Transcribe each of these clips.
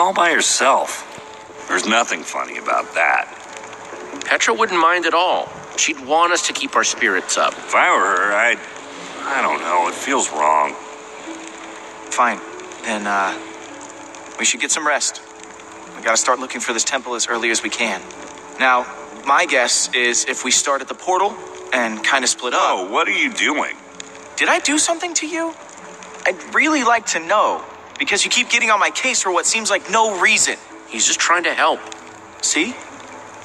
all by herself. There's nothing funny about that. Petra wouldn't mind at all. She'd want us to keep our spirits up. If I were her, I'd. I don't know, it feels wrong. Fine. Then, uh, we should get some rest. We gotta start looking for this temple as early as we can. Now, my guess is if we start at the portal and kind of split up. Oh, what are you doing? Did I do something to you? I'd really like to know, because you keep getting on my case for what seems like no reason. He's just trying to help. See?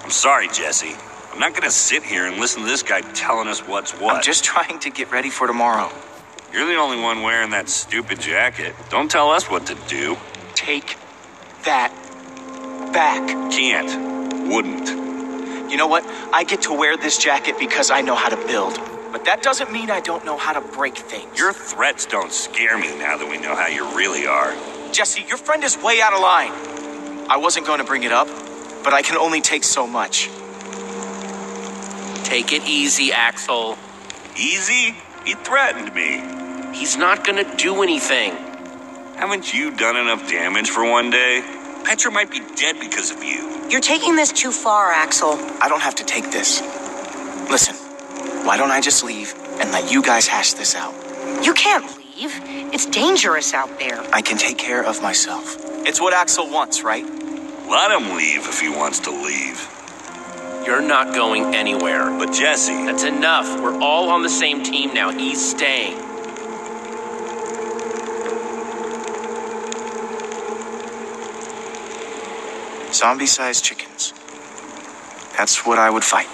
I'm sorry, Jesse. I'm not gonna sit here and listen to this guy telling us what's what. I'm just trying to get ready for tomorrow. You're the only one wearing that stupid jacket. Don't tell us what to do. Take that back. Can't. Wouldn't. You know what? I get to wear this jacket because I know how to build. But that doesn't mean I don't know how to break things. Your threats don't scare me now that we know how you really are. Jesse, your friend is way out of line. I wasn't going to bring it up, but I can only take so much. Take it easy, Axel. Easy? He threatened me. He's not gonna do anything. Haven't you done enough damage for one day? Petra might be dead because of you. You're taking this too far, Axel. I don't have to take this. Listen, why don't I just leave and let you guys hash this out? You can't leave. It's dangerous out there. I can take care of myself. It's what Axel wants, right? Let him leave if he wants to leave. You're not going anywhere. But Jesse, That's enough. We're all on the same team now. He's staying. Zombie sized chickens. That's what I would fight.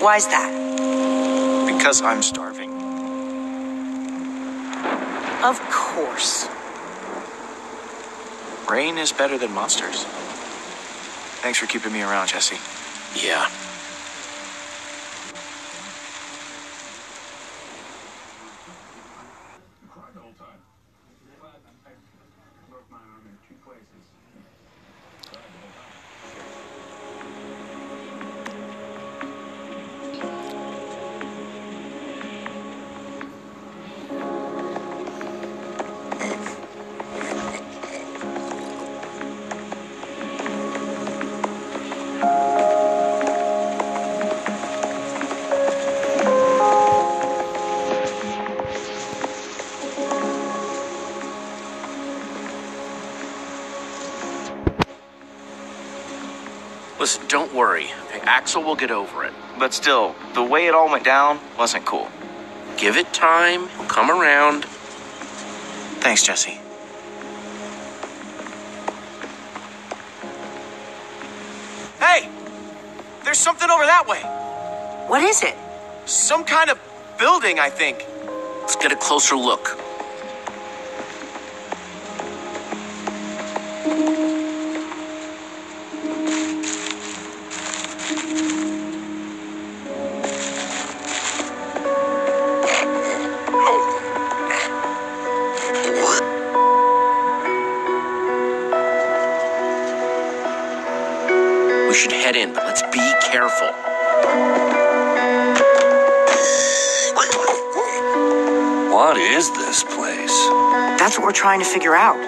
Why's that? Because I'm starving. Of course. Rain is better than monsters. Thanks for keeping me around, Jesse. Yeah. Listen, don't worry. Axel will get over it. But still, the way it all went down wasn't cool. Give it time. He'll come around. Thanks, Jesse. Hey! There's something over that way. What is it? Some kind of building, I think. Let's get a closer look. We should head in, but let's be careful. what is this place? That's what we're trying to figure out.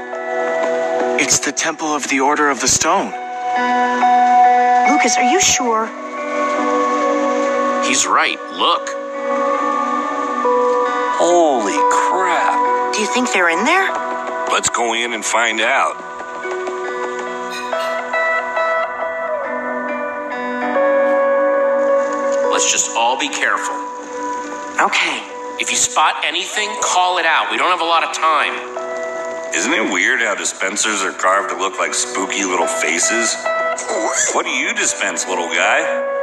It's the Temple of the Order of the Stone. Lucas, are you sure? He's right. Look. Holy crap. Do you think they're in there? Let's go in and find out. Let's just all be careful. Okay. If you spot anything, call it out. We don't have a lot of time. Isn't it weird how dispensers are carved to look like spooky little faces? What do you dispense, little guy?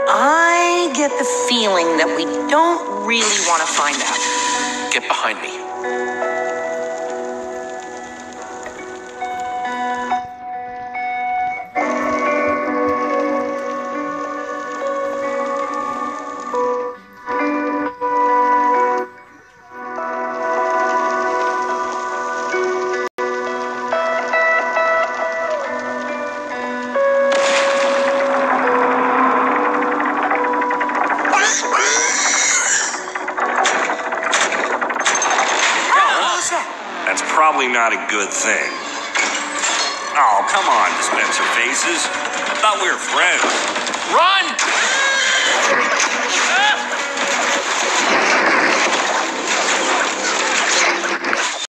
I get the feeling that we don't really want to find out. Get behind me. That's probably not a good thing. Oh, come on, dispenser faces. I thought we were friends. Run!